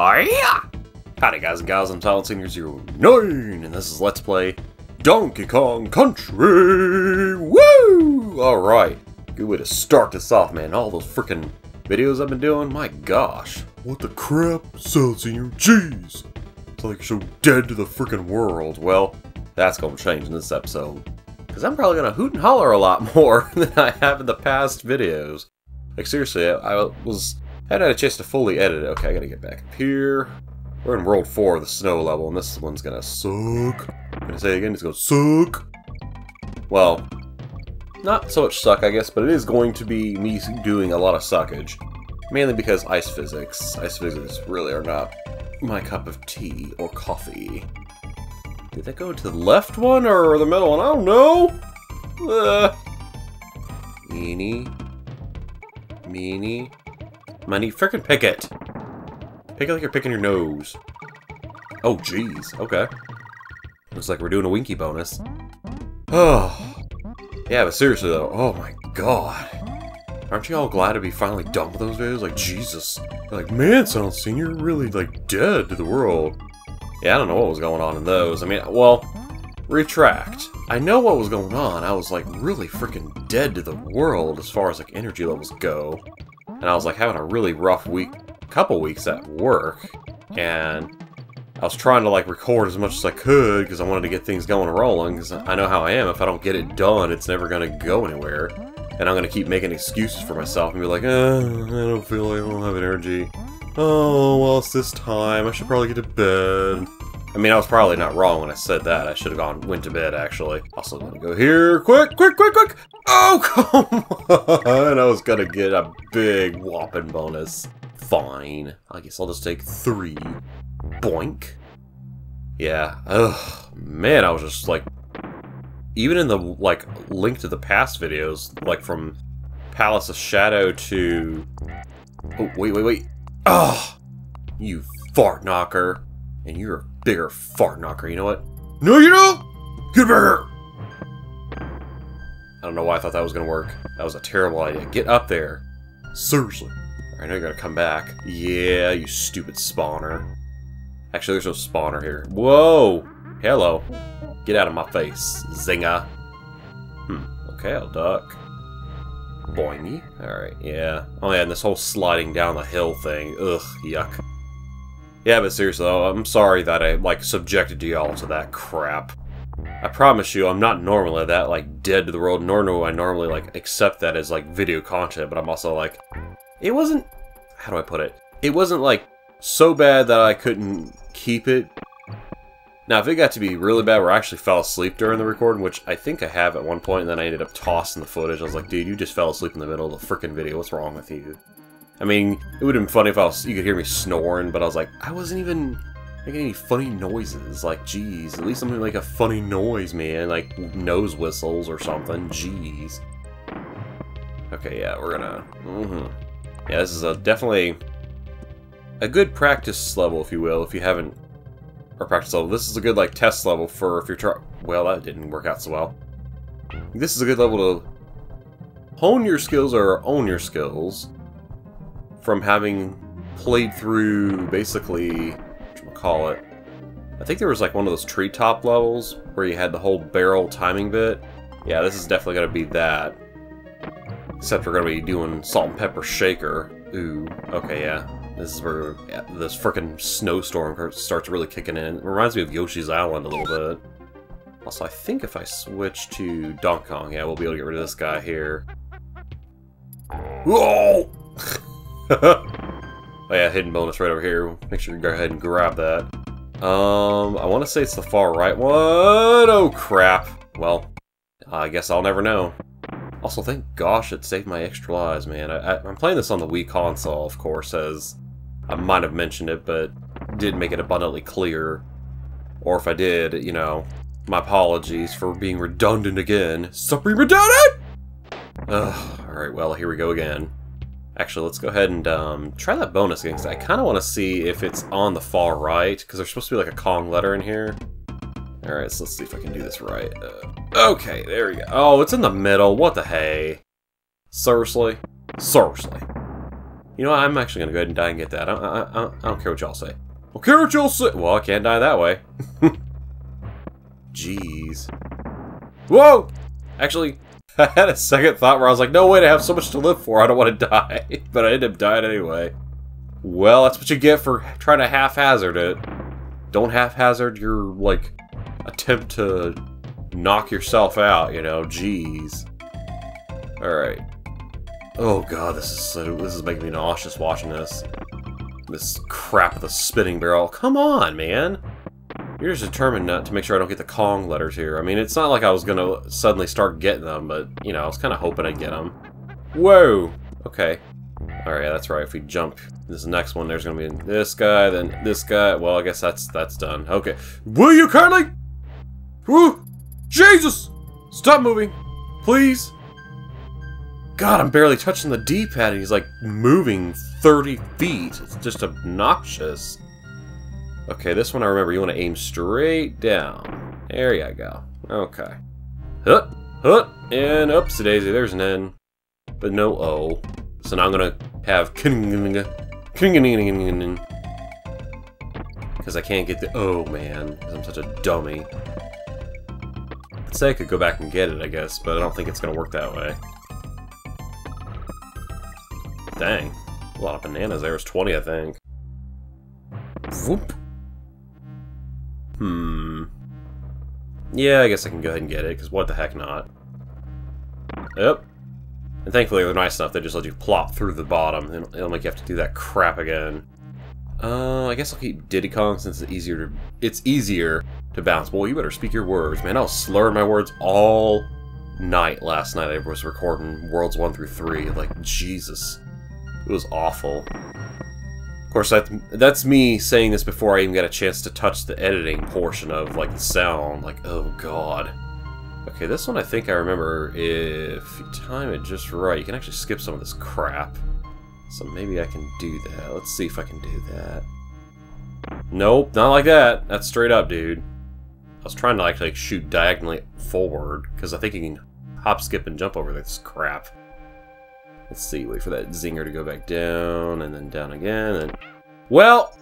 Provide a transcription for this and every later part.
Howdy guys and gals, I'm Silent Senior 09, and this is Let's Play Donkey Kong Country! Woo! Alright, good way to start this off, man. All those freaking videos I've been doing, my gosh. What the crap, Silent Senior? Jeez! It's like so dead to the freaking world. Well, that's gonna change in this episode. Because I'm probably gonna hoot and holler a lot more than I have in the past videos. Like seriously, I was I had a chance to fully edit it. Okay, I gotta get back up here. We're in World 4, the snow level, and this one's gonna suck. I'm gonna say it again, it's gonna suck. Well, not so much suck, I guess, but it is going to be me doing a lot of suckage. Mainly because ice physics. Ice physics really are not my cup of tea or coffee. Did that go to the left one or the middle one? I don't know. Uh. Meanie. Money, frickin' pick it! Pick it like you're picking your nose. Oh, jeez. Okay. Looks like we're doing a Winky bonus. Oh. Yeah, but seriously though, oh my god. Aren't you all glad to be finally done with those videos? Like, Jesus. You're like, man, Silent Senior, really, like, dead to the world. Yeah, I don't know what was going on in those. I mean, well, retract. I know what was going on. I was, like, really freaking dead to the world as far as, like, energy levels go and I was like having a really rough week, couple weeks at work, and I was trying to like record as much as I could because I wanted to get things going and rolling because I know how I am. If I don't get it done, it's never going to go anywhere. And I'm going to keep making excuses for myself and be like, uh, I don't feel like I don't have energy. Oh, well, it's this time. I should probably get to bed. I mean, I was probably not wrong when I said that. I should have gone, went to bed, actually. Also, gonna go here, quick, quick, quick, quick! Oh, come on! I was gonna get a big whopping bonus. Fine. I guess I'll just take three. Boink. Yeah. Ugh. Man, I was just like... Even in the, like, Link to the Past videos, like from Palace of Shadow to... Oh, wait, wait, wait. Oh! You fart knocker. And you're a bigger fart knocker, you know what? No, you don't! Get here! I don't know why I thought that was gonna work. That was a terrible idea. Get up there. Seriously. I know you're gonna come back. Yeah, you stupid spawner. Actually, there's no spawner here. Whoa! Hello. Get out of my face, Zinger. Hmm. Okay, I'll duck. Boingy. Alright, yeah. Oh yeah, and this whole sliding down the hill thing. Ugh, yuck. Yeah, but seriously though, I'm sorry that I, like, subjected y'all to that crap. I promise you, I'm not normally that, like, dead to the world, nor do I normally, like, accept that as, like, video content, but I'm also, like, it wasn't, how do I put it? It wasn't, like, so bad that I couldn't keep it. Now, if it got to be really bad where I actually fell asleep during the recording, which I think I have at one point, and then I ended up tossing the footage, I was like, dude, you just fell asleep in the middle of the freaking video, what's wrong with you? I mean, it would have been funny if I was, you could hear me snoring, but I was like, I wasn't even making any funny noises. Like, jeez, at least something like a funny noise, man. Like nose whistles or something. Jeez. Okay, yeah, we're gonna... Mm -hmm. Yeah, this is a definitely a good practice level, if you will, if you haven't... Or practice level. This is a good, like, test level for if you're trying... Well, that didn't work out so well. This is a good level to hone your skills or own your skills from having played through basically, call it? I think there was like one of those treetop levels where you had the whole barrel timing bit. Yeah, this is definitely going to be that. Except we're going to be doing salt and pepper shaker. Ooh, okay, yeah. This is where yeah, this freaking snowstorm starts really kicking in. It reminds me of Yoshi's Island a little bit. Also, I think if I switch to Donkey Kong, yeah, we'll be able to get rid of this guy here. Whoa! oh yeah, hidden bonus right over here. Make sure you go ahead and grab that. Um, I want to say it's the far right one. Oh crap. Well, I guess I'll never know. Also, thank gosh it saved my extra lives, man. I, am playing this on the Wii console, of course, as I might have mentioned it, but did make it abundantly clear. Or if I did, you know, my apologies for being redundant again. Being redundant! Ugh, alright, well, here we go again. Actually, let's go ahead and um, try that bonus again, because I kind of want to see if it's on the far right, because there's supposed to be like a Kong letter in here. Alright, so let's see if I can do this right. Uh, okay, there we go. Oh, it's in the middle. What the hey? Seriously? Seriously. You know what? I'm actually gonna go ahead and die and get that. I, I, I, I don't care what y'all say. I don't care what y'all say. Well, I can't die that way. Jeez. Whoa! Actually, I had a second thought where I was like, no way, I have so much to live for. I don't want to die. but I ended up dying anyway. Well, that's what you get for trying to half-hazard it. Don't half-hazard your, like, attempt to knock yourself out, you know? Jeez. Alright. Oh god, this is so, this is making me nauseous watching this. This crap of the spinning barrel. Come on, man! You're just determined not to make sure I don't get the Kong letters here. I mean, it's not like I was gonna suddenly start getting them, but, you know, I was kind of hoping I'd get them. Whoa! Okay. Alright, that's right. If we jump this next one, there's gonna be this guy, then this guy. Well, I guess that's that's done. Okay. Will you kindly? Woo! Jesus! Stop moving! Please! God, I'm barely touching the D-pad and he's like moving 30 feet. It's just obnoxious. Okay, this one I remember. You want to aim straight down. There you go. Okay. Hut, hut, and upsy daisy. There's an N. But no O. So now I'm to have because I can't get the O, man. Because I'm such a dummy. I'd say I could go back and get it, I guess, but I don't think it's to work that way. Dang. A lot of bananas. There was 20, I think. Whoop. Hmm. Yeah, I guess I can go ahead and get it, because what the heck not. Yep. And thankfully they're nice enough, they just let you plop through the bottom. Don't make you have to do that crap again. Uh, I guess I'll keep Diddy Kong since it's easier to it's easier to bounce. Boy, you better speak your words, man. I was slurring my words all night last night. I was recording Worlds 1 through 3. Like, Jesus. It was awful. Of course, that, that's me saying this before I even got a chance to touch the editing portion of, like, the sound. Like, oh god. Okay, this one I think I remember, if you time it just right, you can actually skip some of this crap. So maybe I can do that. Let's see if I can do that. Nope, not like that. That's straight up, dude. I was trying to like shoot diagonally forward, because I think you can hop, skip, and jump over this crap. Let's see, wait for that zinger to go back down, and then down again, and... Well!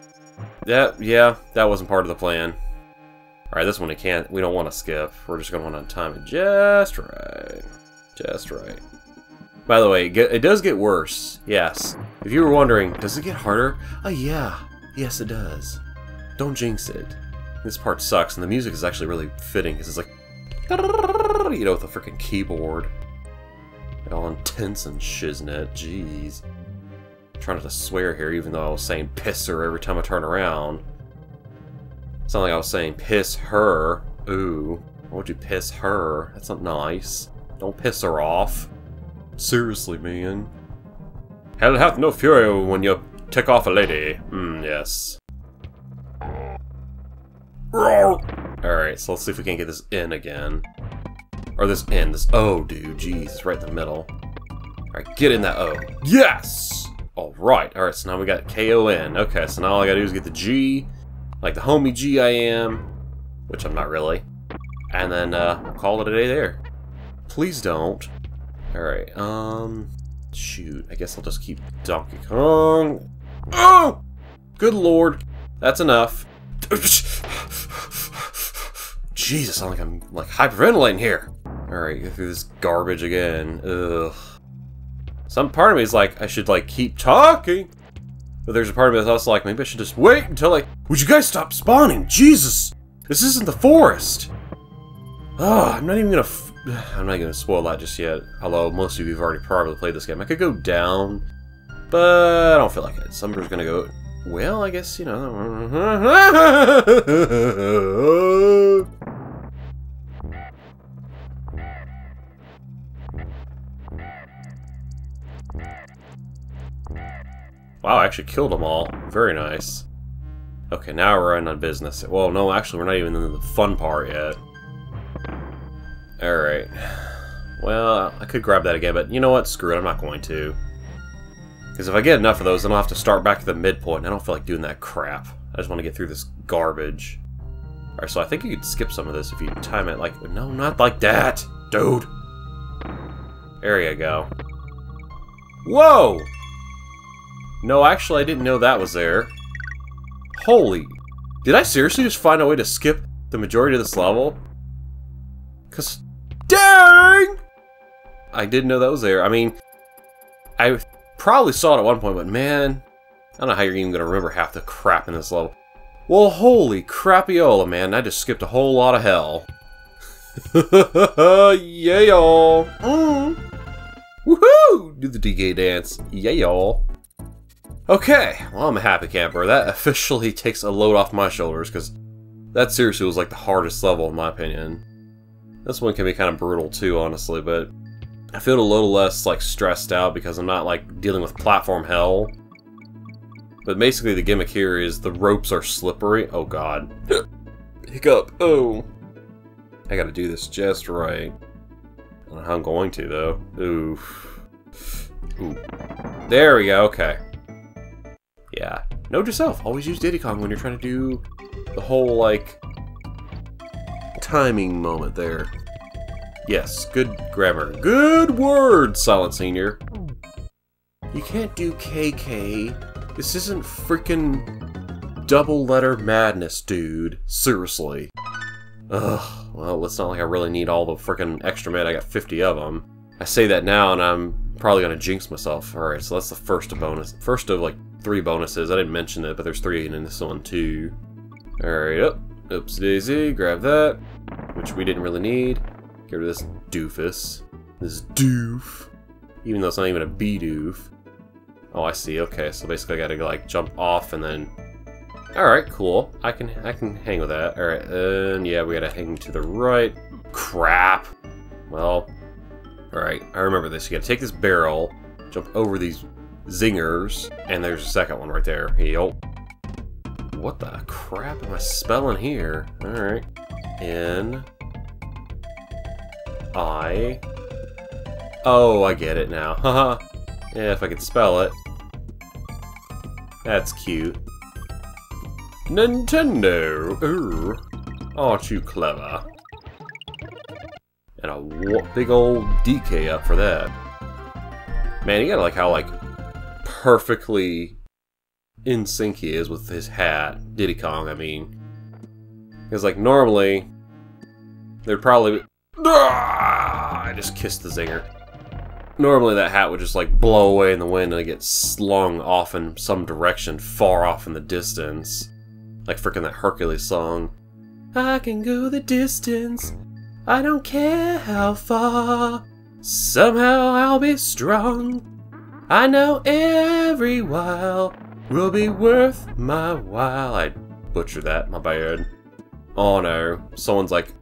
That, yeah, that wasn't part of the plan. Alright, this one we can't, we don't want to skip. We're just going to want to time it just right. Just right. By the way, it does get worse, yes. If you were wondering, does it get harder? Oh yeah, yes it does. Don't jinx it. This part sucks, and the music is actually really fitting, because it's like... You know, with a freaking keyboard. All intense and shiznit, jeez. I'm trying not to swear here, even though I was saying pisser every time I turn around. It's not like I was saying piss her. Ooh. Why would you piss her? That's not nice. Don't piss her off. Seriously, man. Hell hath no fury when you tick off a lady. Hmm, yes. Alright, so let's see if we can get this in again. Or this N, this O, dude. Jeez, it's right in the middle. Alright, get in that O. Yes! Alright, alright, so now we got K-O-N. Okay, so now all I gotta do is get the G, like the homie G I am, which I'm not really. And then, uh, call it a day there. Please don't. Alright, um... Shoot, I guess I'll just keep Donkey Kong. Oh! Good lord. That's enough. Jesus, I'm like I'm like hyperventilating here. Alright, go through this garbage again. Ugh. Some part of me is like, I should, like, keep talking. But there's a part of me that's also like, maybe I should just wait until, like, would you guys stop spawning? Jesus! This isn't the forest! Oh, I'm not even gonna... I'm not gonna spoil that just yet. Although, most of you have already probably played this game. I could go down, but I don't feel like it. Somebody's gonna go... Well, I guess, you know... Wow, I actually killed them all. Very nice. Okay, now we're in on business. Well, no, actually, we're not even in the fun part yet. Alright. Well, I could grab that again, but you know what? Screw it, I'm not going to. Because if I get enough of those, then I'll have to start back at the midpoint, and I don't feel like doing that crap. I just want to get through this garbage. Alright, so I think you could skip some of this if you time it like... No, not like that! Dude! There you go. Whoa! No, actually, I didn't know that was there. Holy... Did I seriously just find a way to skip the majority of this level? Because... Dang! I didn't know that was there. I mean, I probably saw it at one point, but man... I don't know how you're even going to remember half the crap in this level. Well, holy crapiola, man. I just skipped a whole lot of hell. yeah, y'all. Mm. Woohoo! Do the DK dance. Yeah, y'all. Okay, well, I'm a happy camper. That officially takes a load off my shoulders, because that seriously was like the hardest level, in my opinion. This one can be kind of brutal, too, honestly, but I feel a little less, like, stressed out because I'm not, like, dealing with platform hell. But basically the gimmick here is the ropes are slippery. Oh, God. Hiccup. Oh. I gotta do this just right. I don't know how I'm going to, though. Oof. Ooh. There we go, okay. Yeah. Note yourself, always use Diddy Kong when you're trying to do the whole, like, timing moment there. Yes, good grammar. Good word, Silent Senior. You can't do KK. This isn't freaking double letter madness, dude. Seriously. Ugh, well, it's not like I really need all the freaking extra med. I got 50 of them. I say that now, and I'm probably gonna jinx myself. Alright, so that's the first of bonus. First of, like, three bonuses. I didn't mention it, but there's three in this one, too. Alright, up. Oh, oops daisy, grab that. Which we didn't really need. Get rid of this doofus. This doof. Even though it's not even a B-doof. Oh, I see. Okay, so basically I gotta, like, jump off and then Alright, cool. I can I can hang with that. Alright, and yeah, we gotta hang to the right. Crap! Well, alright, I remember this. You gotta take this barrel, jump over these zingers, and there's a second one right there. Yo. What the crap am I spelling here? Alright. N. I. Oh, I get it now. Haha. yeah, if I could spell it. That's cute. Nintendo! Ooh. Aren't you clever? And a big old DK up for that. Man, you gotta like how, like, perfectly in sync he is with his hat. Diddy Kong, I mean. Because, like, normally, there'd probably be... I just kissed the zinger. Normally that hat would just, like, blow away in the wind and get slung off in some direction far off in the distance. Like freaking that Hercules song. I can go the distance. I don't care how far. Somehow I'll be strong. I know every while will be worth my while. I butchered that, my bad. Oh no. Someone's like,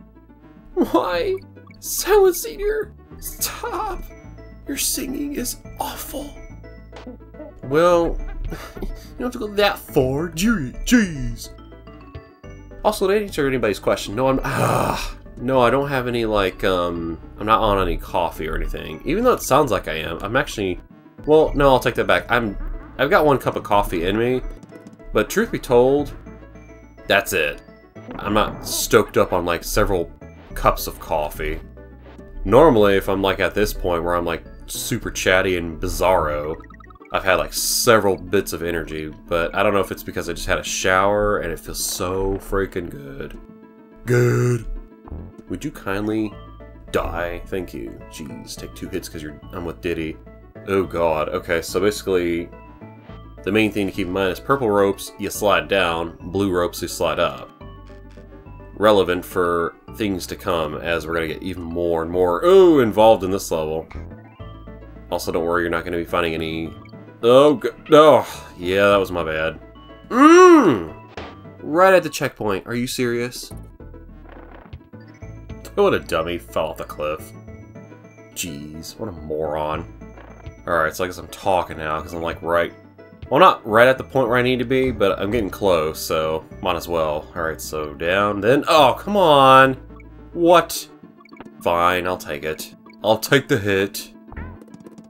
Why? Silent Senior, stop! Your singing is awful. Well, you don't have to go that far. Jeez. Also, to answer anybody's question, no, I'm ah, no, I don't have any like um, I'm not on any coffee or anything. Even though it sounds like I am, I'm actually, well, no, I'll take that back. I'm, I've got one cup of coffee in me, but truth be told, that's it. I'm not stoked up on like several cups of coffee. Normally, if I'm like at this point where I'm like super chatty and bizarro, I've had like several bits of energy, but I don't know if it's because I just had a shower and it feels so freaking good. Good. Would you kindly die? Thank you. Jeez, take two hits because you're I'm with Diddy. Oh god. Okay, so basically the main thing to keep in mind is purple ropes you slide down, blue ropes you slide up. Relevant for things to come as we're gonna get even more and more oh involved in this level. Also, don't worry, you're not going to be finding any Oh, God. oh, yeah, that was my bad. Mmm! Right at the checkpoint. Are you serious? What a dummy. Fell off the cliff. Jeez, what a moron. Alright, so I guess I'm talking now, because I'm like right... Well, not right at the point where I need to be, but I'm getting close, so might as well. Alright, so down, then... Oh, come on! What? Fine, I'll take it. I'll take the hit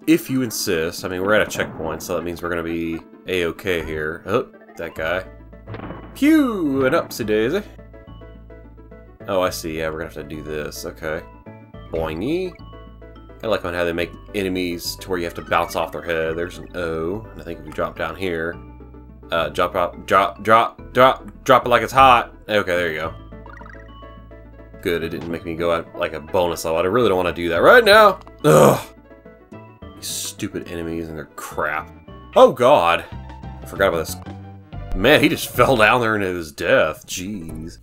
if you insist. I mean, we're at a checkpoint, so that means we're to be a-okay here. Oh, that guy. Pew! An upsy daisy. Oh, I see. Yeah, we're to have to do this. Okay. Boingy. I like on how they make enemies to where you have to bounce off their head. There's an O, and I think if you drop down here, uh, drop out, drop, drop, drop, drop it like it's hot. Okay, there you go. Good, it didn't make me go out like a bonus level. I really don't want to do that right now. Ugh. These stupid enemies and their crap. Oh god. I forgot about this. Man, he just fell down there into his death. Jeez.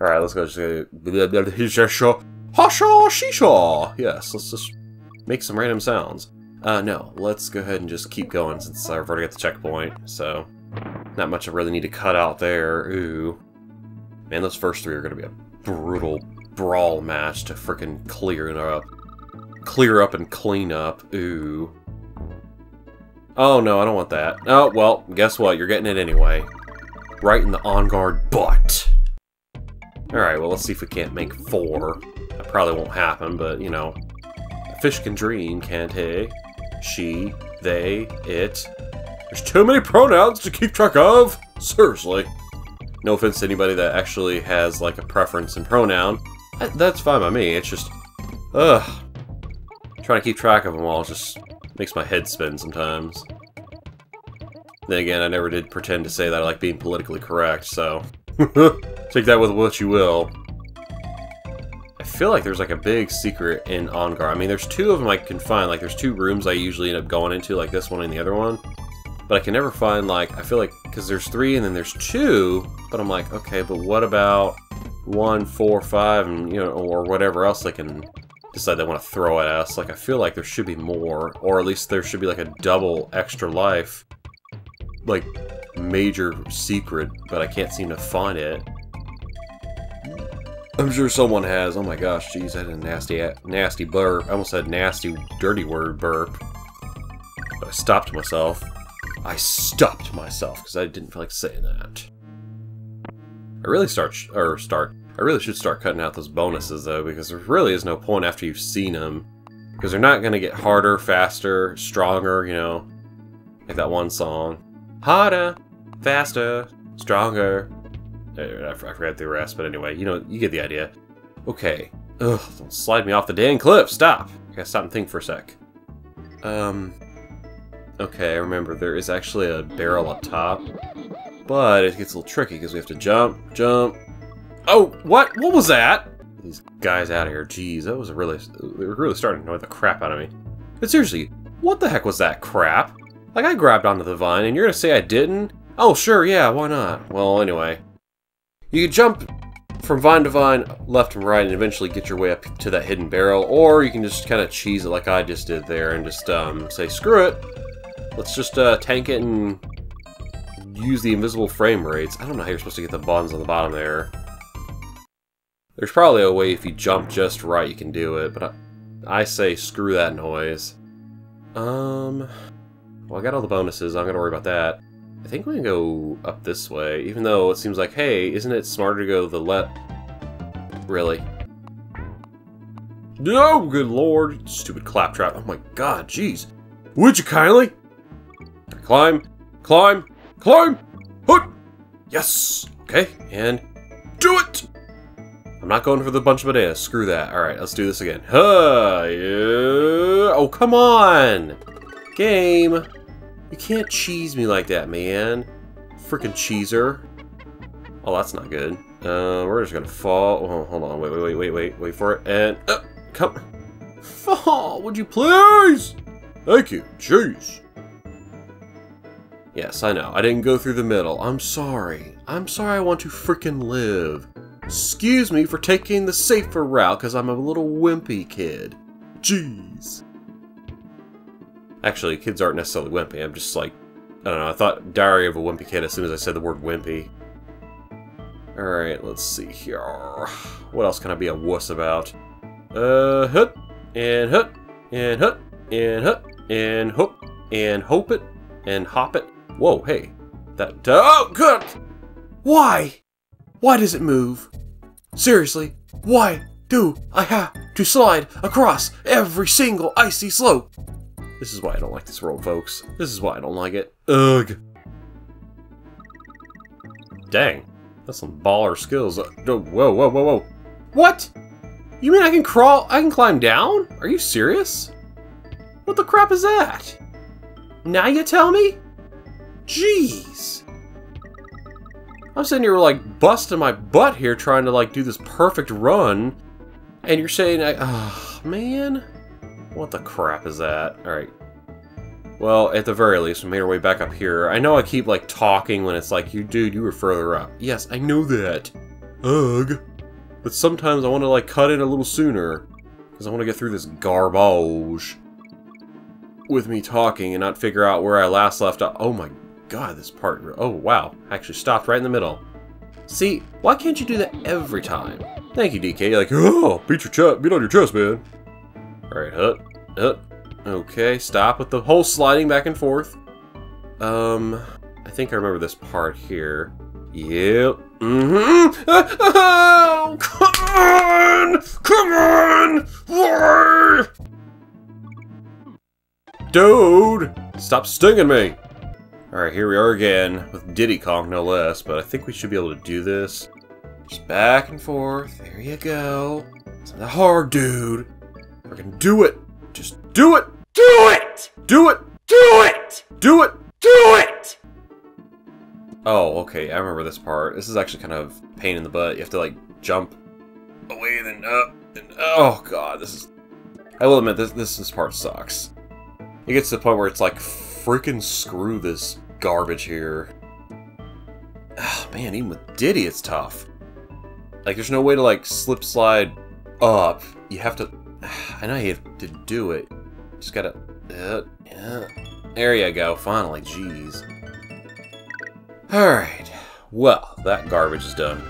Alright, let's go just go. Yes, let's just make some random sounds. Uh, no, let's go ahead and just keep going since I've already got the checkpoint, so... Not much I really need to cut out there. Ooh. Man, those first three are gonna be a brutal brawl match to freaking clear up. Clear up and clean up. Ooh. Oh no, I don't want that. Oh, well, guess what? You're getting it anyway. Right in the on-guard butt. Alright, well, let's see if we can't make four. That probably won't happen, but, you know. Fish can dream, can't he? She, they, it. There's too many pronouns to keep track of! Seriously. No offense to anybody that actually has, like, a preference in pronoun. That's fine by me, it's just... Ugh. Trying to keep track of them all just makes my head spin sometimes. Then again, I never did pretend to say that I like being politically correct, so... Take that with what you will. I feel like there's like a big secret in OnGuard. I mean, there's two of them I can find. Like, there's two rooms I usually end up going into, like this one and the other one. But I can never find, like, I feel like, because there's three and then there's two, but I'm like, okay, but what about one, four, five, and, you know, or whatever else they can decide they want to throw at us. Like, I feel like there should be more, or at least there should be, like, a double extra life, like, major secret, but I can't seem to find it. I'm sure someone has. Oh my gosh, jeez, I had a nasty, nasty burp. I almost said nasty, dirty word burp. But I stopped myself. I stopped myself because I didn't feel like saying that. I really start, or start. I really should start cutting out those bonuses though, because there really is no point after you've seen them, because they're not gonna get harder, faster, stronger. You know, like that one song, harder, faster, stronger. I forgot the rest, but anyway, you know, you get the idea. Okay. Ugh, don't slide me off the dang cliff. Stop. I gotta stop and think for a sec. Um. Okay, I remember there is actually a barrel up top. But it gets a little tricky because we have to jump, jump. Oh, what? What was that? These guys out of here. Jeez, that was really... They were really starting to annoy the crap out of me. But seriously, what the heck was that crap? Like, I grabbed onto the vine, and you're gonna say I didn't? Oh, sure, yeah, why not? Well, anyway. You can jump from vine to vine, left and right, and eventually get your way up to that hidden barrel, or you can just kind of cheese it like I just did there and just um, say, screw it. Let's just uh, tank it and use the invisible frame rates. I don't know how you're supposed to get the buttons on the bottom there. There's probably a way if you jump just right you can do it, but I, I say screw that noise. Um, well I got all the bonuses, I'm gonna worry about that. I think we can go up this way, even though it seems like, hey, isn't it smarter to go the left? Really? No, good lord, stupid Klaptrap. Oh my god, jeez. Would you kindly? Climb, climb, climb, hoot! Yes! Okay, and do it! I'm not going for the bunch of bananas. Screw that. Alright, let's do this again. Huh, yeah. Oh, come on! Game! You can't cheese me like that, man. Freaking cheeser. Oh, that's not good. Uh, we're just gonna fall. Oh, hold on. Wait, wait, wait, wait, wait. Wait for it. And, uh, come. Fall, would you please? Thank you. Jeez. Yes, I know. I didn't go through the middle. I'm sorry. I'm sorry I want to freaking live. Excuse me for taking the safer route because I'm a little wimpy kid. Jeez. Actually, kids aren't necessarily wimpy. I'm just like, I don't know. I thought Diary of a Wimpy Kid as soon as I said the word wimpy. Alright, let's see here. What else can I be a wuss about? Uh, hut, and hut, and hut, and hut, and hoop, and hope it, and hop it. Whoa, hey. That, oh, good! Why? Why does it move? Seriously, why do I have to slide across every single icy slope? This is why I don't like this world, folks. This is why I don't like it. Ugh. Dang. That's some baller skills. Uh, whoa, whoa, whoa, whoa. What? You mean I can crawl? I can climb down? Are you serious? What the crap is that? Now you tell me? Jeez. I'm sitting here like busting my butt here trying to like do this perfect run. And you're saying, oh man, what the crap is that? All right. Well, at the very least, we made our way back up here. I know I keep like talking when it's like, you dude, you were further up. Yes, I know that. Ugh. But sometimes I want to like cut in a little sooner. Because I want to get through this garbage. With me talking and not figure out where I last left off. Oh my god, this part... Oh wow, I actually stopped right in the middle. See, why can't you do that every time? Thank you, DK. You're like, oh, beat your chest, beat on your chest, man. Alright, hut, hut. Okay, stop with the whole sliding back and forth. Um, I think I remember this part here. Yep. Mm-hmm. Oh, come on! Come on! Why? Dude! Stop stinging me! Alright, here we are again, with Diddy Kong no less, but I think we should be able to do this. Just back and forth. There you go. It's not hard, dude. We're gonna do it. Do it! Do it! Do it! Do it! Do it! Do it! Oh, okay, I remember this part. This is actually kind of pain in the butt. You have to, like, jump away, and then up, and... Oh, God, this is... I will admit, this, this, this part sucks. It gets to the point where it's like, freaking screw this garbage here. Oh, man, even with Diddy, it's tough. Like, there's no way to, like, slip slide up. You have to... I know you have to do it. Just gotta... Uh, yeah. There you go, finally, jeez. Alright, well, that garbage is done.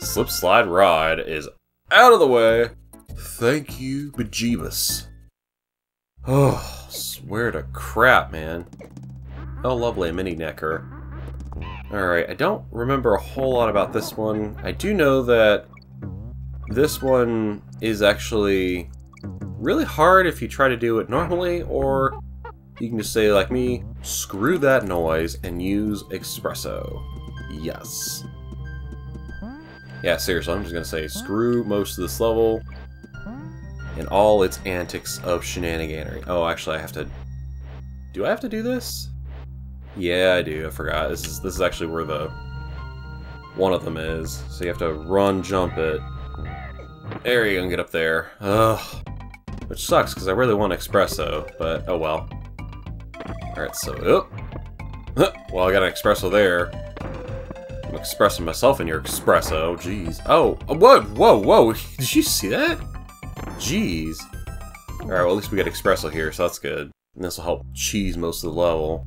Slip Slide Ride is out of the way. Thank you, bejeebus. Oh, swear to crap, man. Oh, lovely, a Mini Necky. Alright, I don't remember a whole lot about this one. I do know that this one is actually really hard if you try to do it normally, or you can just say, like me, screw that noise and use Expresso. Yes. Yeah, seriously, I'm just gonna say screw most of this level and all its antics of shenaniganery. Oh, actually, I have to... Do I have to do this? Yeah, I do. I forgot. This is this is actually where the one of them is. So you have to run, jump it. There you go, and get up there. Ugh. Which sucks, because I really want Expresso, but oh well. Alright, so, oh. Well, I got an Expresso there. I'm expressing myself in your Expresso. Jeez. Oh, uh, whoa, whoa, whoa. Did you see that? Jeez. Alright, well, at least we got Expresso here, so that's good. And this will help cheese most of the level.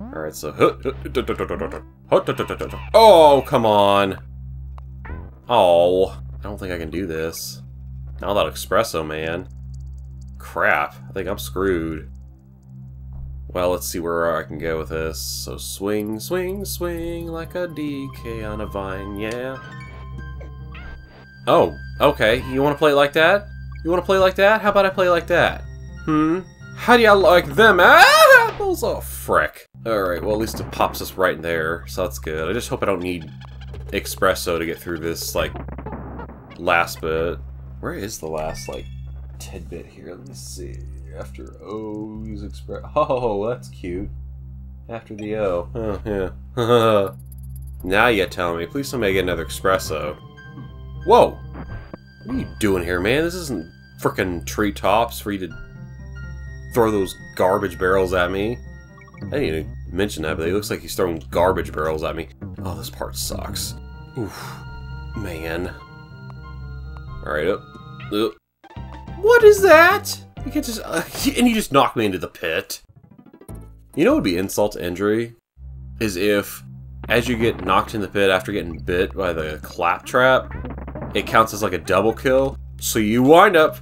Alright, so... Oh, come on. Oh, I don't think I can do this. Not that Expresso, man. Crap, I think I'm screwed. Well, let's see where I can go with this. So swing, swing, swing like a DK on a vine, yeah. Oh, okay. You want to play like that? You want to play like that? How about I play like that? Hmm? How do you like them apples? Oh, frick. Alright, well at least it pops us right in there, so that's good. I just hope I don't need Expresso to get through this, like, last bit. Where is the last, like, tidbit here? Let me see. After O's express. Oh, that's cute. After the O. Oh, yeah. now you tell me. Please I get another Expresso. Whoa! What are you doing here, man? This isn't frickin' treetops for you to throw those garbage barrels at me. I didn't even mention that, but it looks like he's throwing garbage barrels at me. Oh, this part sucks. Oof. Man. Alright, up. Oh, up. Oh. What is that? You can't just... Uh, and you just knock me into the pit. You know what would be insult to injury? Is if, as you get knocked in the pit after getting bit by the Klaptrap, it counts as like a double kill. So you wind up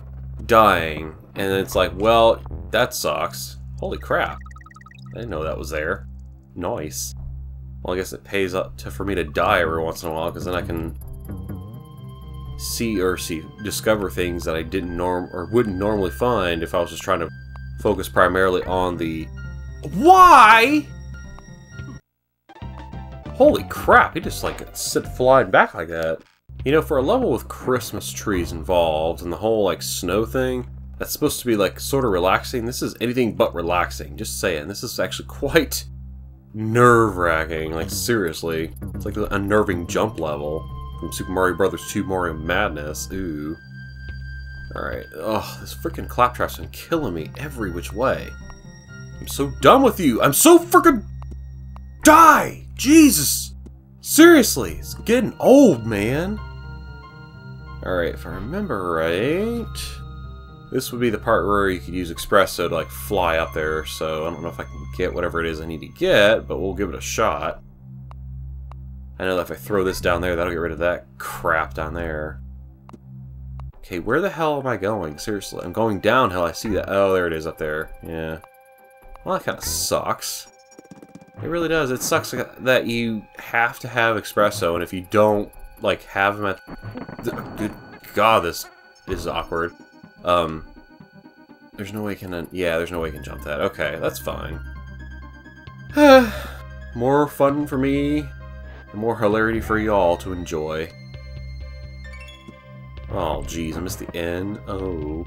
dying, and it's like, well, that sucks. Holy crap. I didn't know that was there. Nice. Well, I guess it pays up to, for me to die every once in a while, because then I can see or see discover things that I didn't norm or wouldn't normally find if I was just trying to focus primarily on the why. Holy crap! He just like sit flying back like that. You know, for a level with Christmas trees involved and the whole, like, snow thing, that's supposed to be, like, sort of relaxing. This is anything but relaxing. Just saying. This is actually quite nerve-wracking. Like, seriously. It's like an unnerving jump level from Super Mario Brothers 2 Mario Madness. Ooh. Alright. Ugh, this freaking Klaptrap's been killing me every which way. I'm so done with you! I'm so freaking... Die! Jesus! Seriously, it's getting old, man. Alright, if I remember right... This would be the part where you could use Expresso to, like, fly up there, so I don't know if I can get whatever it is I need to get, but we'll give it a shot. I know that if I throw this down there, that'll get rid of that crap down there. Okay, where the hell am I going? Seriously, I'm going downhill. I see that. Oh, there it is up there. Yeah. Well, that kind of sucks. It really does. It sucks that you have to have Expresso, and if you don't, like, have them at... Good God, this is awkward. Um, there's no way you can... Yeah, there's no way you can jump that. Okay, that's fine. more fun for me, and more hilarity for y'all to enjoy. Oh, jeez, I missed the N. Oh.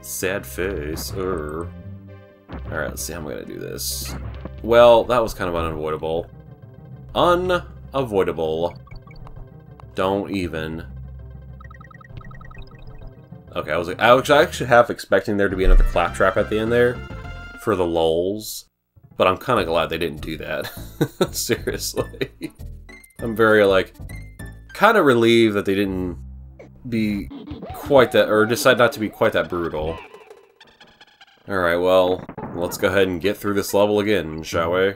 Sad face. Er. Alright, let's see how I'm gonna do this. Well, that was kind of unavoidable. Unavoidable. Don't even. Okay, I was like, I was actually half expecting there to be another Klaptrap at the end there for the lulls, but I'm kind of glad they didn't do that. Seriously. I'm very, like, kind of relieved that they didn't be quite that, or decide not to be quite that brutal. Alright, well, let's go ahead and get through this level again, shall we?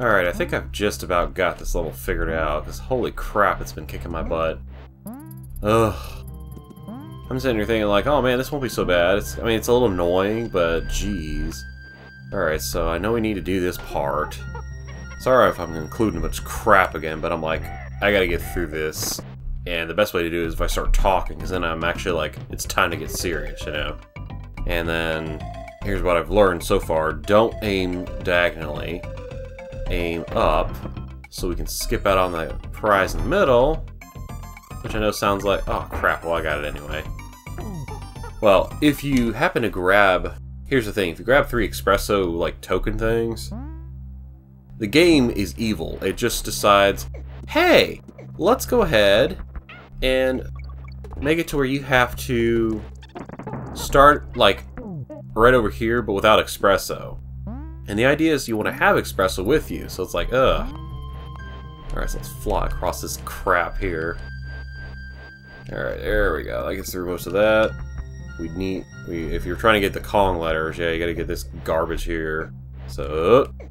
Alright, I think I've just about got this level figured out, because holy crap, it's been kicking my butt. Ugh. I'm sitting here thinking like, oh man, this won't be so bad. It's, I mean, it's a little annoying, but jeez. Alright, so I know we need to do this part. Sorry if I'm including much crap again, but I'm like, I gotta get through this. And the best way to do it is if I start talking, because then I'm actually like, it's time to get serious, you know? And then, here's what I've learned so far. Don't aim diagonally. Aim up, so we can skip out on the prize in the middle. Which I know sounds like, oh crap, well I got it anyway. Well, if you happen to grab, here's the thing, if you grab three Expresso, like, token things, the game is evil. It just decides, hey, let's go ahead and make it to where you have to start, like, right over here, but without Expresso. And the idea is you want to have Expresso with you, so it's like, ugh. Alright, so let's fly across this crap here. Alright, there we go. I gets through most of that. We need, we, if you're trying to get the Kong letters, yeah, you gotta get this garbage here. So, uh,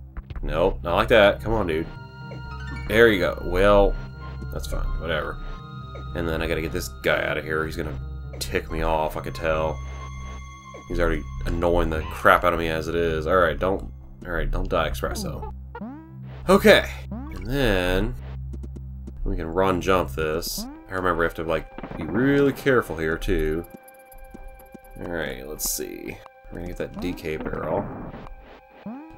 Nope, not like that. Come on, dude. There you go. Well, that's fine. Whatever. And then I gotta get this guy out of here. He's gonna tick me off, I could tell. He's already annoying the crap out of me as it is. Alright, don't... Alright, don't die, Expresso. Okay. And then... We can run jump this. I remember we have to, like, be really careful here, too. Alright, let's see. We're gonna get that DK barrel.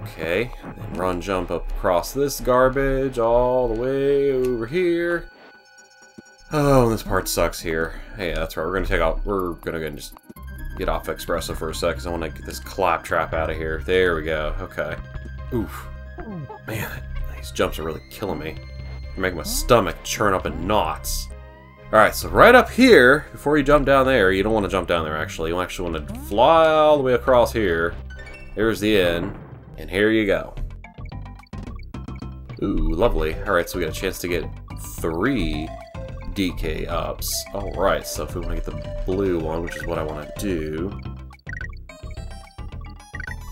Okay, then run jump up across this garbage all the way over here. Oh, this part sucks here. Hey, that's right, we're gonna take out, we're gonna go and just get off Expresso for a sec, because I want to get this Klaptrap out of here. There we go, okay. Oof. Man, these jumps are really killing me. They're making my stomach churn up in knots. Alright, so right up here, before you jump down there, you don't want to jump down there actually, you actually want to fly all the way across here. There's the end. And here you go. Ooh, lovely. Alright, so we got a chance to get three DK ups. Alright, so if we want to get the blue one, which is what I want to do...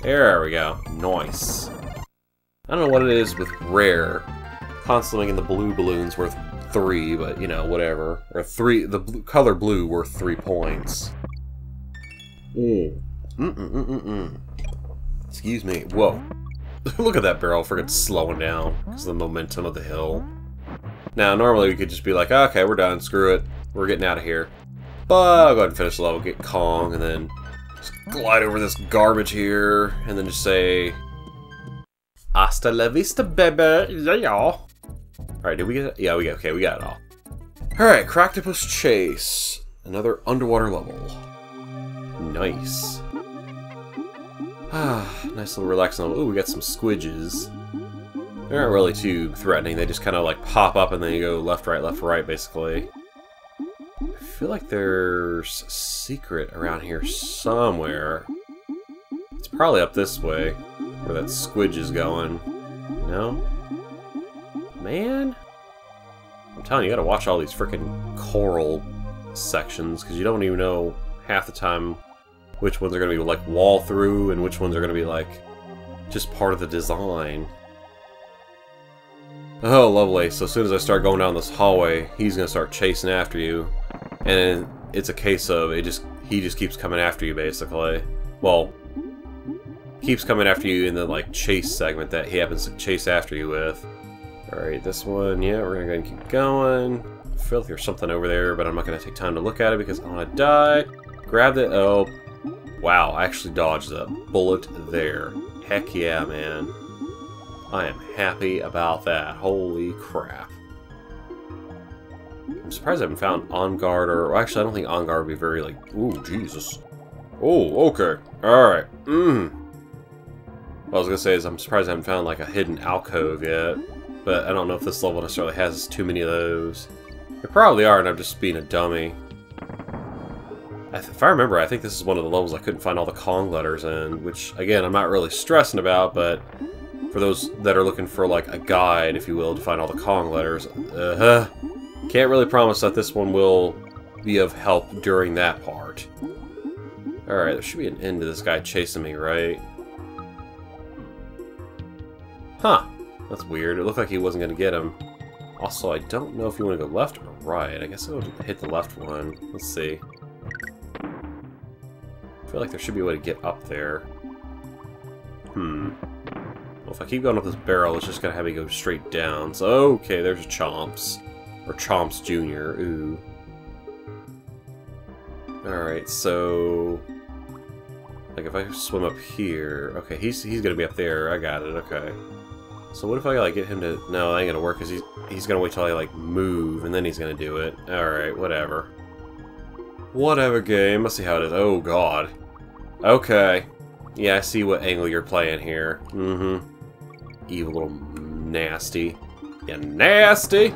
There we go. Nice. I don't know what it is with Rare. Constantly in the blue balloons worth three, but, you know, whatever. Or three, the color blue worth three points. Mm. Mm-mm-mm-mm-mm. Excuse me. Whoa. Look at that barrel freaking slowing down because of the momentum of the hill. Now, normally we could just be like, okay, we're done, screw it. We're getting out of here. But I'll go ahead and finish the level, get Kong, and then just glide over this garbage here, and then just say, Hasta la vista, baby. Yeah. Alright, did we get it? Yeah, we got okay, we got it all. Alright, Croctopus Chase. Another underwater level. Nice. Ah, nice little relaxing level. Ooh, we got some squidges. They aren't really too threatening, they just kind of like pop up and then you go left, right, left, right, basically. I feel like there's a secret around here somewhere. It's probably up this way, where that squidge is going. No? Man? I'm telling you, you gotta watch all these freaking coral sections, because you don't even know half the time which ones are gonna be like wall through and which ones are gonna be like just part of the design. Oh, lovely. So as soon as I start going down this hallway, he's gonna start chasing after you. And it's a case of it just he just keeps coming after you basically. Well, keeps coming after you in the like chase segment that he happens to chase after you with. Alright, this one, yeah, we're gonna go and keep going. Like there's something over there, but I'm not gonna take time to look at it because I wanna die. Grab it. Oh, wow, I actually dodged a bullet there. Heck yeah, man. I am happy about that. Holy crap. I'm surprised I haven't found Enguarde, or well, actually, I don't think Enguarde would be very, like, ooh, Jesus. Oh, okay. Alright. Mmm. What I was gonna say is I'm surprised I haven't found, like, a hidden alcove yet. But I don't know if this level necessarily has too many of those. There probably are, and I'm just being a dummy. I if I remember, I think this is one of the levels I couldn't find all the Kong letters in, which, again, I'm not really stressing about, but for those that are looking for, like, a guide, if you will, to find all the Kong letters, uh-huh. Can't really promise that this one will be of help during that part. Alright, there should be an end to this guy chasing me, right? Huh. That's weird. It looked like he wasn't going to get him. Also, I don't know if you want to go left or right. I guess I would hit the left one. Let's see. I feel like there should be a way to get up there. Hmm. Well, if I keep going up this barrel, it's just going to have me go straight down. So, okay, there's Chomps. Or Chomps Jr. Ooh. Alright, so... Like, if I swim up here... Okay, he's, he's going to be up there. I got it, okay. So what if I, like, get him to... No, that ain't to work, because he's, he's to wait till I, like, move, and then he's to do it. Alright, whatever. Whatever, game. Let's see how it is. Oh, God. Okay. Yeah, I see what angle you're playing here. Mm-hmm. Evil little nasty. You nasty!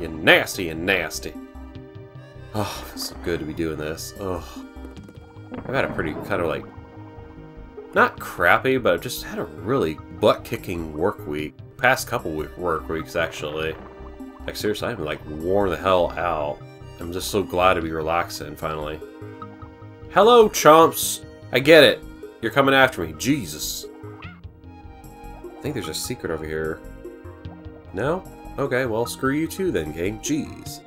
You nasty and nasty. Oh, it's so good to be doing this. Oh. I've had a pretty kind of like... Not crappy, but I've just had a really butt-kicking work week. Past couple work weeks, actually. Like, seriously, I've like, worn the hell out. I'm just so glad to be relaxing, finally. Hello, chumps! I get it. You're coming after me. Jesus. I think there's a secret over here. No? Okay, well, screw you too then, gang. Jeez.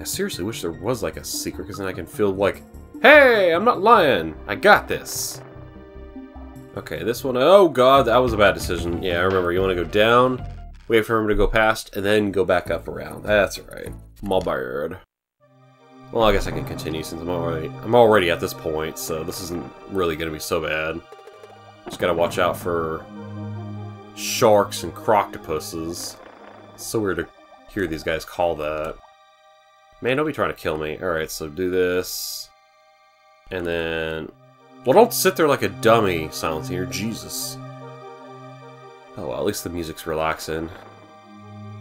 I seriously wish there was, like, a secret, because then I can feel like, Hey, I'm not lying! I got this! Okay, this one, oh god, that was a bad decision. Yeah, I remember, you want to go down, wait for him to go past, and then go back up around. That's right. My bad. Well, I guess I can continue since I'm already I'm already at this point, so this isn't really going to be so bad. Just gotta watch out for sharks and croctopuses. It's so weird to hear these guys call that. Man, don't be trying to kill me. Alright, so do this. And then... Well, don't sit there like a dummy, Silent Senior. Jesus. Oh, well, at least the music's relaxing.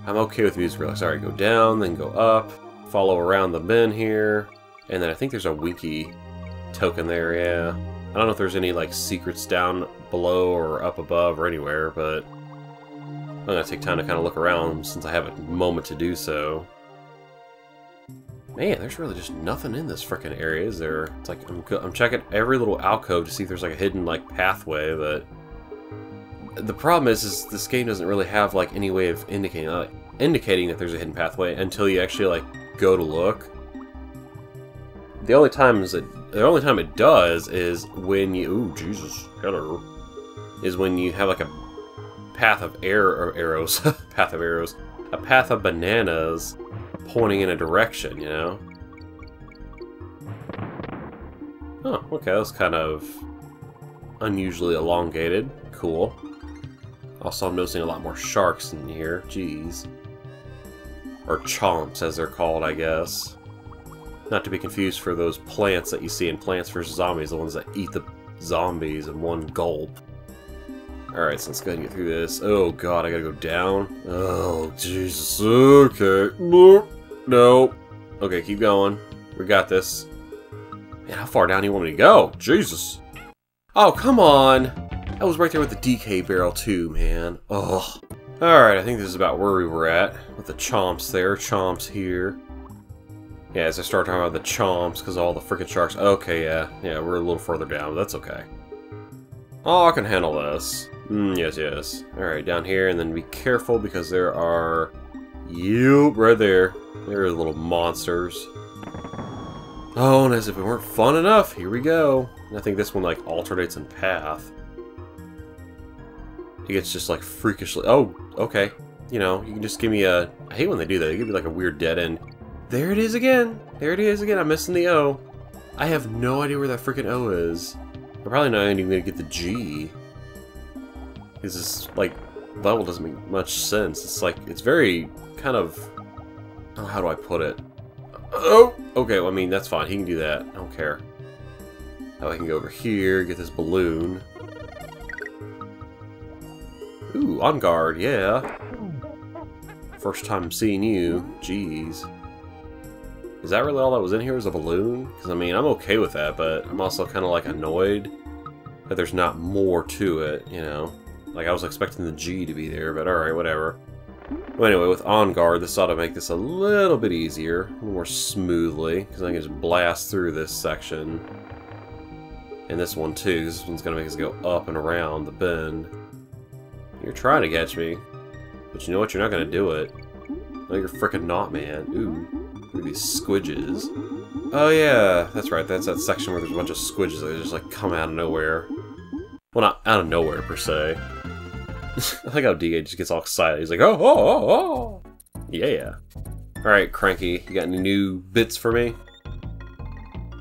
I'm okay with music relaxing. Alright, go down, then go up. Follow around the bend here. And then I think there's a Winky token there, yeah. I don't know if there's any, like, secrets down below or up above or anywhere, but... I'm gonna take time to kind of look around since I have a moment to do so. Man, there's really just nothing in this freaking area, is there? It's like, I'm, I'm checking every little alcove to see if there's like a hidden like pathway, but... The problem is, is this game doesn't really have like any way of indicating like, indicating that there's a hidden pathway until you actually like go to look. The only times it the only time it does is when you ooh Jesus hello is when you have like a path of air arrows path of arrows a path of bananas pointing in a direction, you know? Oh, okay, that's kind of unusually elongated. Cool. Also, I'm noticing a lot more sharks in here. Jeez. Or chomps, as they're called, I guess. Not to be confused for those plants that you see in Plants vs. Zombies, the ones that eat the zombies in one gulp. Alright, so let's go ahead and get through this. Oh god, I gotta go down. Oh, Jesus. Okay. Nope. Okay, keep going. We got this. Man, how far down do you want me to go? Jesus. Oh, come on. I was right there with the DK barrel too, man. Ugh. Alright, I think this is about where we were at. With the chomps there, chomps here. Yeah, as I start talking about the chomps, because all the freaking sharks. Okay, yeah. Yeah, we're a little further down, but that's okay. Oh, I can handle this. Mm, yes, yes. Alright, down here, and then be careful because there are... Yup, right there. There are little monsters. Oh, and as if it weren't fun enough, here we go. I think this one, like, alternates in path. It gets just, like, freakishly... Oh, okay. You know, you can just give me a... I hate when they do that. They give me, like, a weird dead end. There it is again! There it is again, I'm missing the O. I have no idea where that freaking O is. I'm probably not even gonna get the G. This, like, level doesn't make much sense. It's like, it's very kind of... Oh, how do I put it? Oh! Okay, well, I mean, that's fine. He can do that. I don't care. Now I can go over here, get this balloon. Ooh, Enguarde, yeah. First time seeing you. Jeez. Is that really all that was in here was a balloon? Because, I mean, I'm okay with that, but I'm also kind of, like, annoyed that there's not more to it, you know? Like, I was expecting the G to be there, but alright, whatever. Well, anyway, with Enguarde, this ought to make this a little bit easier, more smoothly, because I can just blast through this section. And this one, too, this one's going to make us go up and around the bend. You're trying to catch me, but you know what? You're not going to do it. No, you're freaking not, man. Ooh. Look at these squidges. Oh yeah, that's right. That's that section where there's a bunch of squidges that just like come out of nowhere. Well, not out of nowhere per se. I like how DK just gets all excited. He's like, oh, oh, oh, oh. Yeah. Alright, Cranky, you got any new bits for me?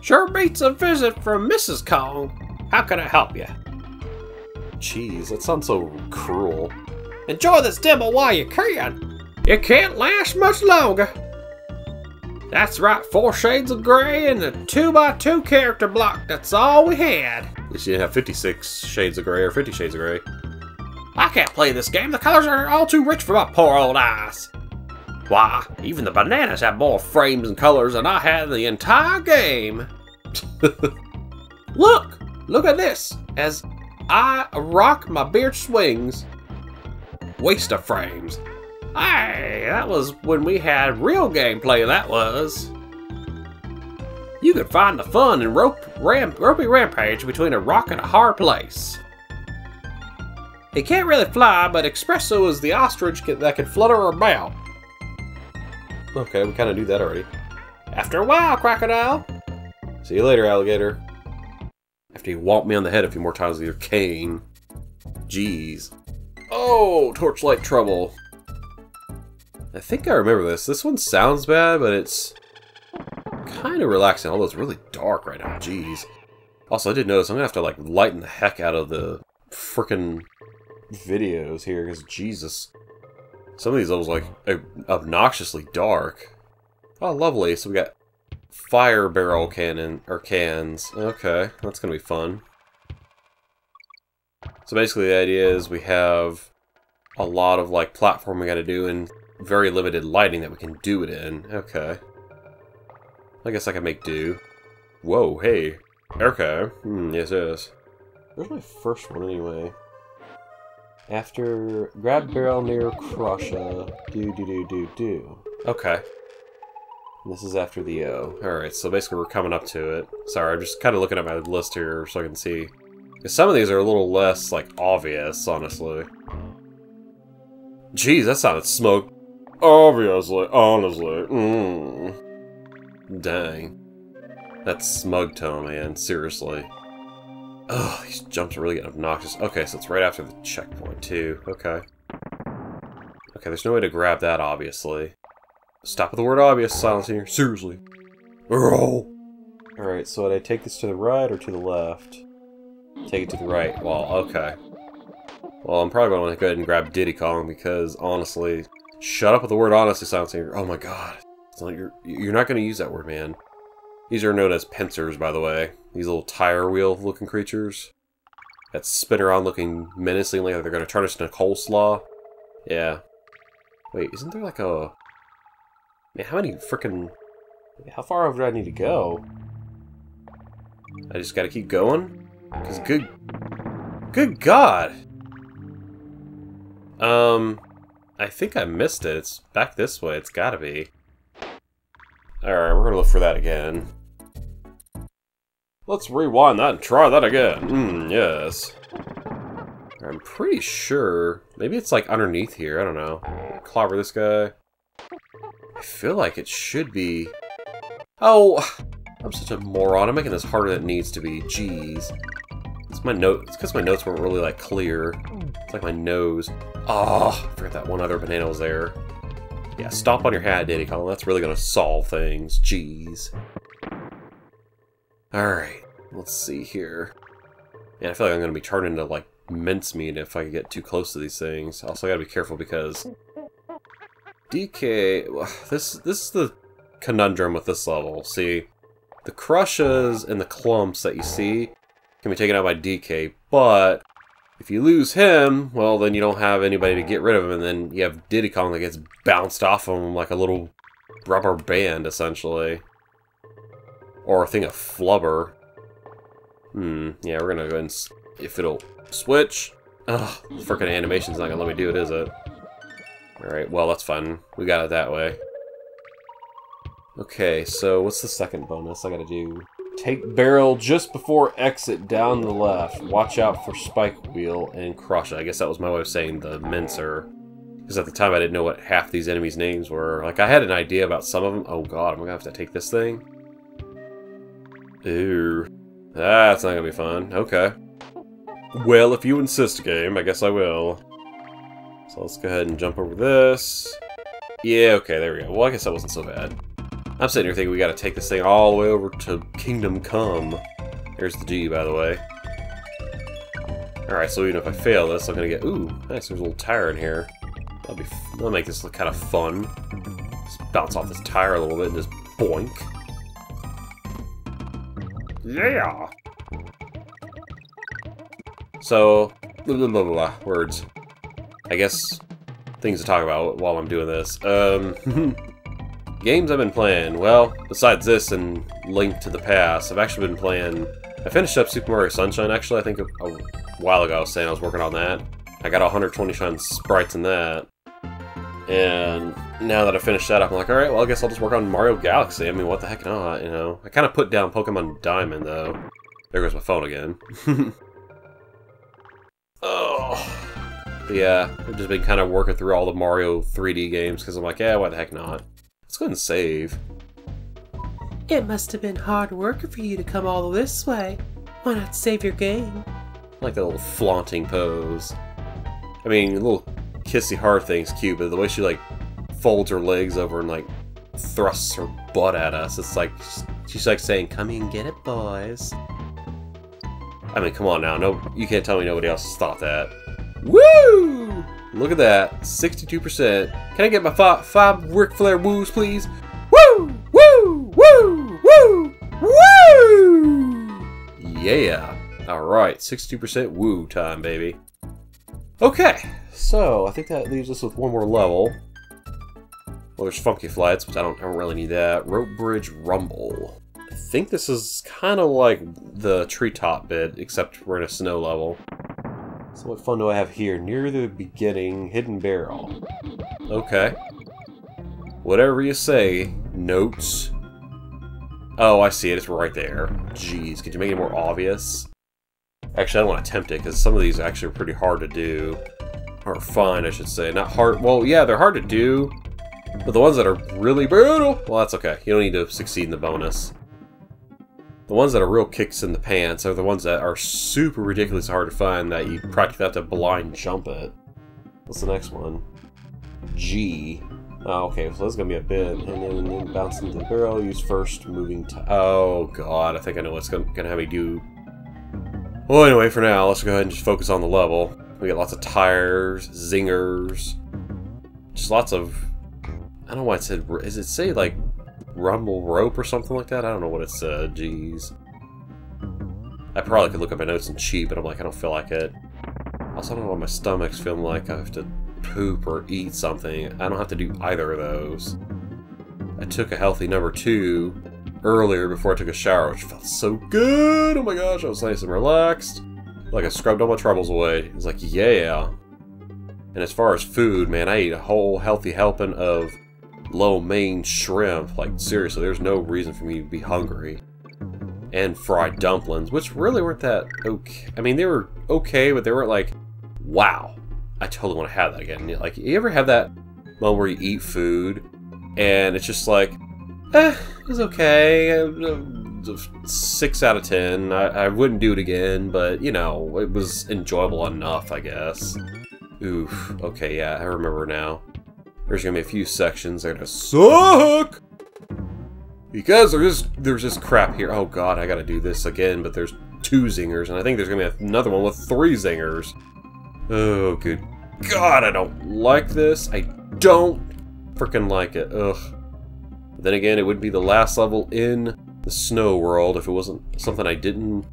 Sure beats a visit from Mrs. Kong. How can I help you? Jeez, that sounds so cruel. Enjoy this demo while you can. It can't last much longer. That's right, four shades of gray and a 2x2 character block. That's all we had. Least you didn't have 56 shades of gray or 50 shades of gray. I can't play this game. The colors are all too rich for my poor old eyes. Why, even the bananas have more frames and colors than I had the entire game. look! Look at this! As I rock my beard swings. Waste of frames. Hey, that was when we had real gameplay, that was. You could find the fun in rope, ram, Ropey Rampage between a rock and a hard place. He can't really fly, but Expresso is the ostrich that can flutter about. Okay, we kind of do that already. After a while, Crocodile. See you later, alligator. After you whomp me on the head a few more times with your cane. Jeez. Oh, torchlight trouble. I think I remember this. This one sounds bad, but it's kind of relaxing, although it's really dark right now. Jeez. Also, I did notice I'm going to have to, like, lighten the heck out of the freaking videos here, because Jesus. Some of these levels, like, obnoxiously dark. Oh, lovely. So we got fire barrel cannon, or cans. Okay, that's going to be fun. So basically the idea is we have a lot of, like, platform we got to do, and very limited lighting that we can do it in. Okay. I guess I can make do. Whoa, hey. Okay. Hmm, yes, yes. Where's my first one anyway? After grab barrel near Krusha. Do do do do do. Okay. This is after the O. Alright, so basically we're coming up to it. Sorry, I'm just kind of looking at my list here so I can see. Some of these are a little less, like, obvious, honestly. Jeez, that sounded smoke Obviously, honestly. Mm. Dang. That smug tone, man. Seriously. Oh, these jumps are really getting obnoxious. Okay, so it's right after the checkpoint, too. Okay. Okay, there's no way to grab that, obviously. Stop with the word obvious, Silent Senior. Seriously. Oh. Alright, so would I take this to the right or to the left? Take it to the right. Well, okay. Well, I'm probably going to go ahead and grab Diddy Kong because, honestly, shut up with the word honestly, Silent Senior. Oh my god. You're, you're not going to use that word, man. These are known as Mincers, by the way. These little tire wheel looking creatures that spin around looking menacingly like they're going to turn us into coleslaw. Yeah. Wait, isn't there like a... Man, how many freaking... How far over do I need to go? I just gotta keep going? Because good... Good God! Um... I think I missed it. It's back this way. It's gotta be. Alright, we're gonna look for that again. Let's rewind that and try that again. Hmm, yes. I'm pretty sure... Maybe it's like underneath here, I don't know. Clobber this guy. I feel like it should be... Oh! I'm such a moron. I'm making this harder than it needs to be. Jeez. It's my note. It's because my notes weren't really like clear. It's like my nose. Oh, I forgot that one other banana was there. Yeah, stop on your hat, Diddy Kong. That's really gonna solve things. Jeez. Alright, let's see here. Yeah, I feel like I'm gonna be turned into like mincemeat if I get too close to these things. Also, I gotta be careful because DK. This this is the conundrum with this level. See, the Krushas and the Klumps that you see can be taken out by DK, but if you lose him, well, then you don't have anybody to get rid of him, and then you have Diddy Kong that gets bounced off of him like a little rubber band, essentially. Or a thing of flubber. Hmm, yeah, we're gonna go and... If it'll switch... Ugh, frickin' animation's not gonna let me do it, is it? Alright, well, that's fun. We got it that way. Okay, so what's the second bonus I gotta do? Take barrel just before exit down the left. Watch out for spike wheel and crush. I guess that was my way of saying the mincer. Because at the time I didn't know what half these enemies' names were. Like, I had an idea about some of them. Oh god, I'm gonna have to take this thing? Ooh. That's not gonna be fun. Okay. Well, if you insist, game, I guess I will. So let's go ahead and jump over this. Yeah, okay, there we go. Well, I guess that wasn't so bad. I'm sitting here thinking we gotta take this thing all the way over to Kingdom Come. There's the G, by the way. Alright, so even if I fail this, I'm gonna get... Ooh, nice, there's a little tire in here. That'll be... That'll make this look kind of fun. Just bounce off this tire a little bit and just boink. Yeah! So, blah, blah, blah, blah, words. I guess things to talk about while I'm doing this. Um... Games I've been playing, well, besides this and Link to the Past, I've actually been playing... I finished up Super Mario Sunshine, actually, I think a, a while ago I was saying I was working on that. I got 120 shine sprites in that. And now that I finished that up, I'm like, alright, well, I guess I'll just work on Mario Galaxy. I mean, what the heck not, you know? I kind of put down Pokemon Diamond, though. There goes my phone again. oh. Yeah, I've just been kind of working through all the Mario 3D games, because I'm like, yeah, why the heck not? Let's go and save. It must have been hard work for you to come all this way. Why not save your game? Like that little flaunting pose. I mean, little kissy heart thing's cute, but the way she like folds her legs over and like thrusts her butt at us, it's like she's like saying, "Come and get it, boys." I mean, come on now, no, you can't tell me nobody else thought that. Woo! Look at that, 62%. Can I get my five, five Ric Flair woos, please? Woo! Woo! Woo! Woo! Woo! Yeah. Alright, 62% woo time, baby. Okay, so I think that leaves us with one more level. Well, there's Funky Flights, but I don't, I don't really need that. Rope Bridge Rumble. I think this is kind of like the treetop bit, except we're in a snow level. So what fun do I have here? Near the beginning, hidden barrel. Okay. Whatever you say, notes. Oh, I see it. It's right there. Jeez, could you make it more obvious? Actually, I don't want to tempt it, because some of these actually are pretty hard to do. Or fine, I should say. Not hard... Well, yeah, they're hard to do. But the ones that are really brutal, well, that's okay. You don't need to succeed in the bonus. The ones that are real kicks in the pants are the ones that are super ridiculous hard to find that you practically have to blind jump it. What's the next one? G. Oh, okay, so that's gonna be a bit. And then, then bounce into the barrel, use first moving. Oh, god, I think I know what's gonna, gonna have me do. Well, anyway, for now, let's go ahead and just focus on the level. We got lots of tires, zingers, just lots of. I don't know why it said. Is it say like rumble rope or something like that? I don't know what it said. Jeez. I probably could look up my notes and cheat, but I'm like, I don't feel like it. Also, I don't know why my stomach's feeling like. I have to poop or eat something. I don't have to do either of those. I took a healthy number two earlier before I took a shower, which felt so good. Oh my gosh, I was nice and relaxed. Like I scrubbed all my troubles away. It's like, yeah. And as far as food, man, I ate a whole healthy helping of lo mein shrimp. Like, seriously, there's no reason for me to be hungry. And fried dumplings, which really weren't that okay. I mean, they were okay, but they weren't like, wow, I totally want to have that again. Like, you ever have that moment where you eat food and it's just like, eh, it was okay. Six out of ten. I, I wouldn't do it again, but you know, it was enjoyable enough, I guess. Oof. Okay, yeah, I remember now. There's gonna be a few sections that are gonna suck! Because there's there's this crap here. Oh god, I gotta do this again, but there's two zingers, and I think there's gonna be another one with three zingers. Oh, good god, I don't like this. I don't freaking like it. Ugh. But then again, it would be the last level in the snow world if it wasn't something I didn't,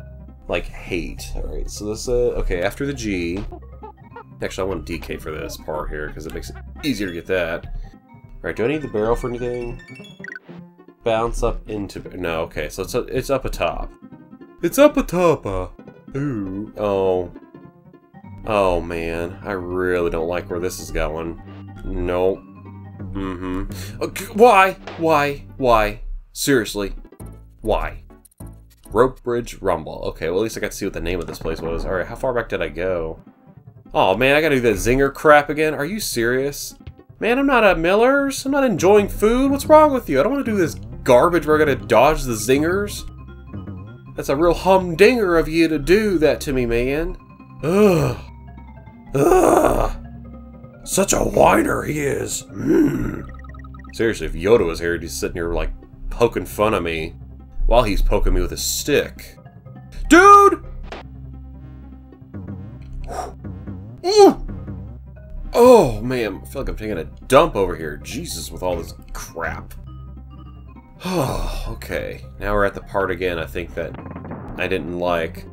like, hate. Alright, so this, uh, okay, after the G... Actually, I want DK for this part here, because it makes it easier to get that. Alright, do I need the barrel for anything? Bounce up into... No, okay, so it's, it's up atop. It's up atop, uh. Ooh. Oh. Oh, man. I really don't like where this is going. Nope. Mm-hmm. Okay, why? Why? Why? Seriously. Why? Rope Bridge Rumble. Okay, well at least I got to see what the name of this place was. Alright, how far back did I go? Oh man, I gotta do that zinger crap again? Are you serious? Man, I'm not at Miller's. I'm not enjoying food. What's wrong with you? I don't want to do this garbage where I gotta dodge the zingers. That's a real humdinger of you to do that to me, man. Ugh. Ugh. Such a whiner he is. Mm. Seriously, if Yoda was here, he'd be sitting here, like, poking fun of me while he's poking me with a stick. Dude! Ooh! Oh, man, I feel like I'm taking a dump over here. Jesus, with all this crap. Oh, okay. Now we're at the part again I think that I didn't like.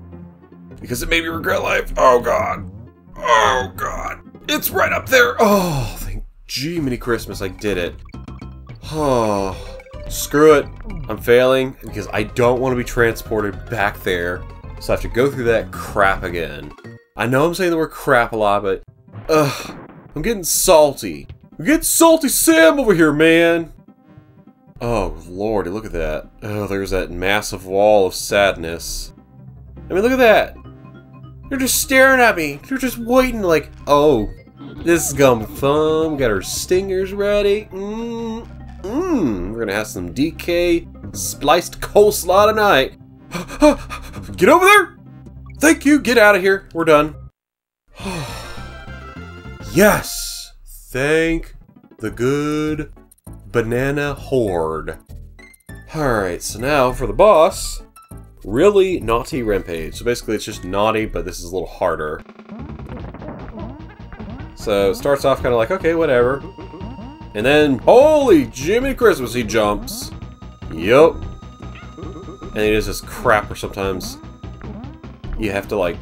Because it made me regret life. Oh, God. Oh, God. It's right up there! Oh, thank Jiminy Christmas, I did it. Oh, screw it. I'm failing because I don't want to be transported back there. So I have to go through that crap again. I know I'm saying the word crap a lot, but... Ugh, I'm getting salty. Getting salty Sam over here, man! Oh, lordy, look at that. Oh, there's that massive wall of sadness. I mean, look at that! They're just staring at me. They're just waiting like, oh, this is gonna. Got our stingers ready. Mmm. Mmm. We're gonna have some DK spliced coleslaw tonight. Get over there! Thank you. Get out of here. We're done. yes! Thank the good banana horde. Alright, so now for the boss. Really Gnawty Rampage. So basically it's just Gnawty, but this is a little harder. So it starts off kind of like, okay, whatever. And then, holy Jimmy Christmas, he jumps. Yup. And he does this crap sometimes you have to like,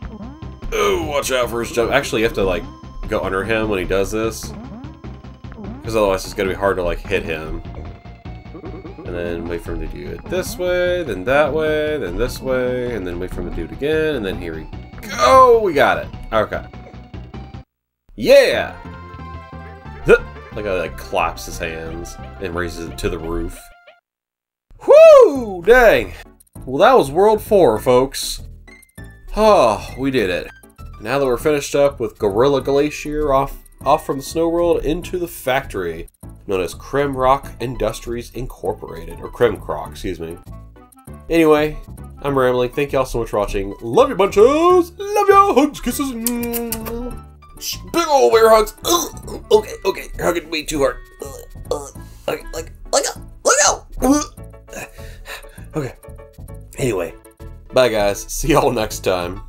oh, watch out for his jump. Actually, you have to like go under him when he does this. Because otherwise it's to be hard to like hit him and then wait for him to do it this way, then that way, then this way, and then wait for him to do it again, and then here we go! We got it! Okay. Yeah! Like how like claps his hands and raises it to the roof. Whoo! Dang! Well, that was World 4, folks. Oh, we did it. Now that we're finished up with Gorilla Glacier off, off from the snow world into the factory known as Kremrock Industries Incorporated, or Kremkroc, excuse me. Anyway, I'm rambling. Thank y'all so much for watching. Love you bunches! Love y'all! Hugs, kisses, big old bear hugs! Ugh. Okay, okay, you're hugging me too hard. Okay, like, go, let go! Okay. Anyway, bye guys. See y'all next time.